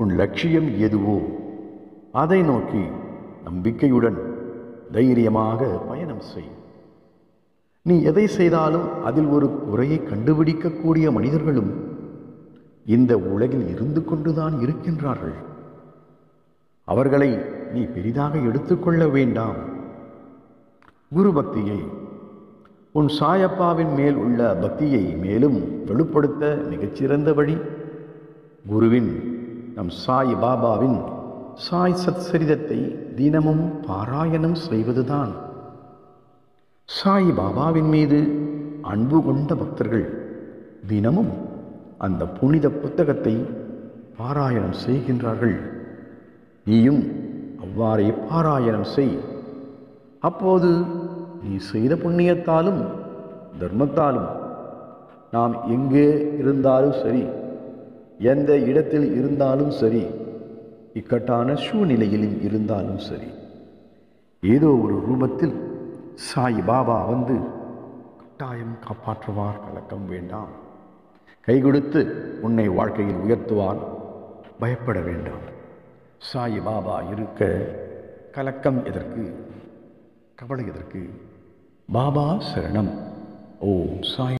உன் லட்சியம் எதுவோ அதை நோக்கி நம்பிக்கையுடன் தைரியமாக பயணம் செய். நீ எதை செய்தாலும் அதில் ஒரு குறையை கண்டுபிடிக்கக்கூடிய மனிதர்களும் இந்த உலகில் இருந்து கொண்டுதான் இருக்கின்றார்கள். அவர்களை நீ பெரிதாக எடுத்துக்கொள்ள வேண்டாம். குரு பக்தியை உன் சாயப்பாவின் மேல் உள்ள பக்தியை மேலும் வெளிப்படுத்த மிகச்சிறந்த வழி குருவின் நம் சாய் பாபாவின் சாய் சத்சரிதத்தை தினமும் பாராயணம் செய்வதுதான். சாய் பாபாவின் மீது அன்பு கொண்ட பக்தர்கள் தினமும் அந்த புனித புத்தகத்தை பாராயணம் செய்கின்றார்கள். நீயும் அவ்வாறே பாராயணம் செய். அப்போது நீ செய்த புண்ணியத்தாலும் தர்மத்தாலும் நாம் எங்கே இருந்தாலும் சரி எந்த இடத்தில் இருந்தாலும் சரி இக்கட்டான சூழ்நிலையிலும் இருந்தாலும் சரி. ஏதோ ஒரு ரூபத்தில் சாய் பாபா வந்து கட்டாயம் காப்பாற்றுவார் கலக்கம் வேண்டாம். கை கொடுத்து உன்னை வாழ்க்கையில் உயர்த்துவார். பயப்பட வேண்டாம். சாய் பாபா இருக்க கலக்கம் எதற்கு? கவலை எதற்கு? பாபா சரணம். ஓம் சாய்